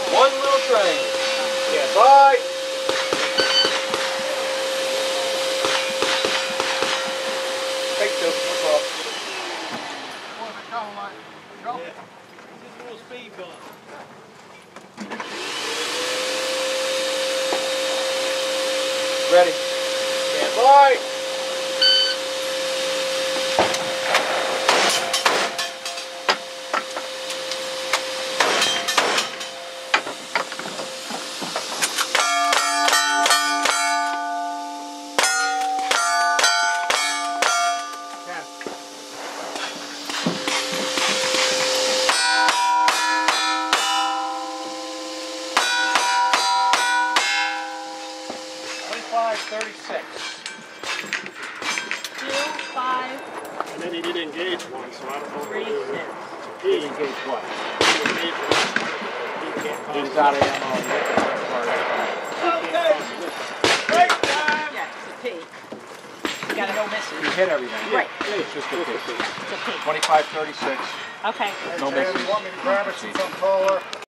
one little train. Yeah, bye. Take two. What's up? Just a little speed bump. Ready. Stand by. Twenty-five, thirty-six. Two, five, And then he did engage one, so I don't know. three, six. He engaged what? he engaged one. He can't He was cause- out of ammo. Okay. Break time. Yeah, it's a P. You gotta no He misses. hit everything. Right. It's just a P. It's a P. Twenty-five, thirty-six. Okay. No misses. want me to grab it since I'm taller?